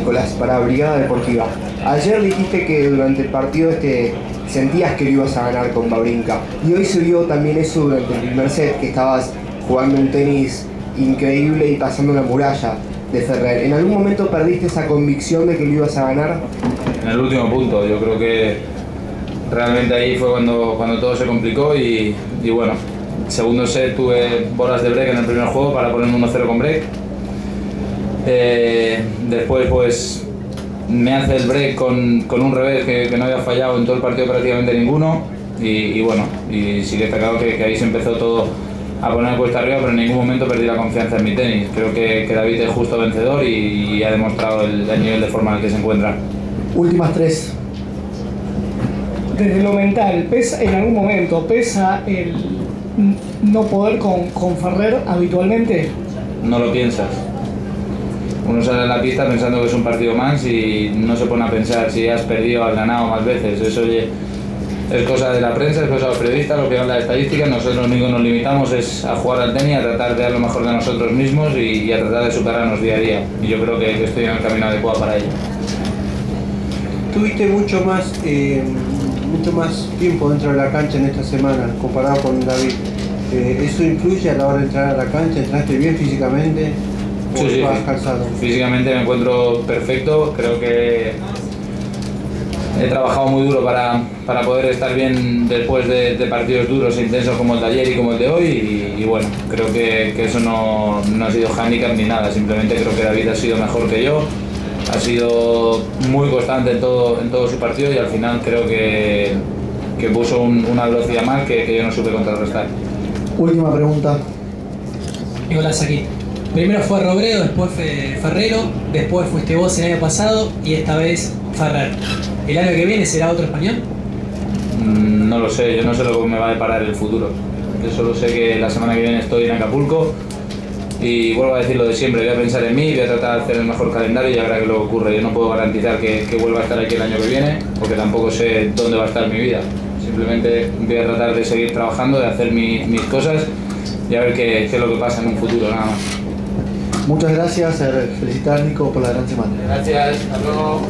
Nicolás, para Brigada Deportiva. Ayer dijiste que durante el partido este sentías que lo ibas a ganar con Babrinka. Y hoy se vio también eso durante el primer set, que estabas jugando un tenis increíble y pasando una muralla de Ferrer. ¿En algún momento perdiste esa convicción de que lo ibas a ganar? En el último punto, yo creo que realmente ahí fue cuando, cuando todo se complicó y, y bueno, segundo set tuve bolas de break en el primer juego para poner 1-0 con break. Eh, después pues me hace el break con, con un revés que, que, no había fallado en todo el partido prácticamente ninguno y, y bueno, y sí destacado que, que ahí se empezó todo a poner cuesta arriba, pero en ningún momento perdí la confianza en mi tenis. Creo que, que David es justo vencedor y, y ha demostrado el, el, nivel de forma en el que se encuentra. Últimas tres. Desde lo mental, ¿pesa en algún momento, pesa el no poder con, con Ferrer habitualmente? No lo piensas. Uno sale a la pista pensando que es un partido más y no se pone a pensar si has perdido o has ganado más veces. Eso oye, es cosa de la prensa, es cosa de los periodistas, lo que dan las estadísticas. Nosotros lo único que nos limitamos es a jugar al tenis, a tratar de dar lo mejor de nosotros mismos y, y a tratar de superarnos día a día. Y yo creo que, que, estoy en el camino adecuado para ello. Tuviste mucho más, eh, mucho más tiempo dentro de la cancha en esta semana comparado con David. Eh, ¿Eso influye a la hora de entrar a la cancha? ¿Entraste bien físicamente? Sí, sí, cansado? Físicamente me encuentro perfecto. Creo que he trabajado muy duro para, para poder estar bien después de, de, partidos duros e intensos como el de ayer y como el de hoy y, y bueno, creo que, que, eso no, no ha sido handicap ni nada, simplemente creo que David ha sido mejor que yo, ha sido muy constante en todo, en todo su partido y al final creo que, que puso un, una velocidad más que, que yo no supe contrarrestar. Última pregunta. Nicolás aquí. Primero fue Robredo, después fue Ferrero, después fuiste vos el año pasado y esta vez Ferrer. ¿El año que viene será otro español? Mm, no lo sé, yo no sé lo que me va a deparar el futuro. Yo solo sé que la semana que viene estoy en Acapulco y vuelvo a decir lo de siempre, voy a pensar en mí, voy a tratar de hacer el mejor calendario y ya verá que lo ocurre. Yo no puedo garantizar que, vuelva a estar aquí el año que viene porque tampoco sé dónde va a estar mi vida. Simplemente voy a tratar de seguir trabajando, de hacer mi, mis cosas y a ver qué, qué, es lo que pasa en un futuro, nada más. Muchas gracias, felicitar Nico por la gran semana. Gracias, hasta luego.